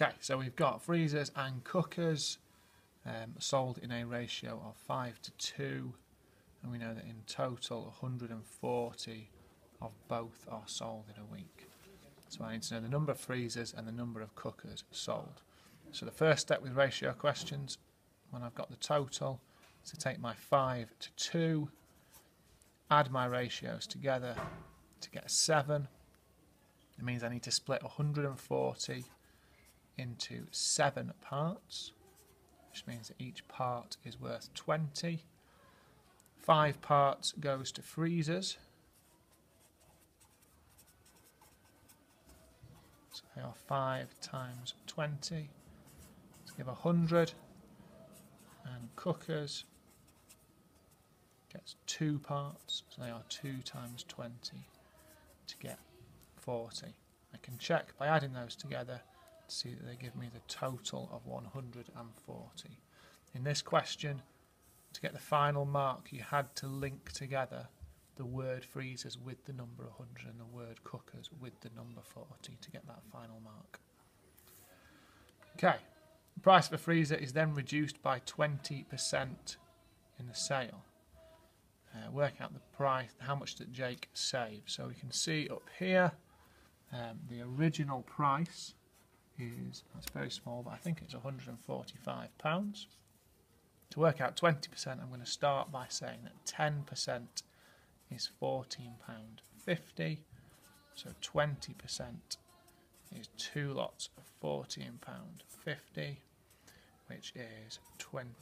Okay, so we've got freezers and cookers um, sold in a ratio of 5 to 2, and we know that in total 140 of both are sold in a week. So I need to know the number of freezers and the number of cookers sold. So the first step with ratio questions, when I've got the total, is to take my 5 to 2, add my ratios together to get a 7. It means I need to split 140 into 7 parts, which means that each part is worth 20. 5 parts goes to freezers, So they are 5 times 20 to give 100. And cookers gets 2 parts, so they are 2 times 20 to get 40. I can check by adding those together to see that they give me the total of 140. In this question, to get the final mark, you had to link together the word freezers with the number 100 and the word cookers with the number 40 to get that final mark. Okay, the price of a freezer is then reduced by 20% in the sale. Uh, work out the price, how much that Jake saved. So we can see up here, um, the original price is, that's very small, but I think it's £145. To work out 20%, I'm going to start by saying that 10% is £14.50. So 20% is two lots of £14.50, which is £29.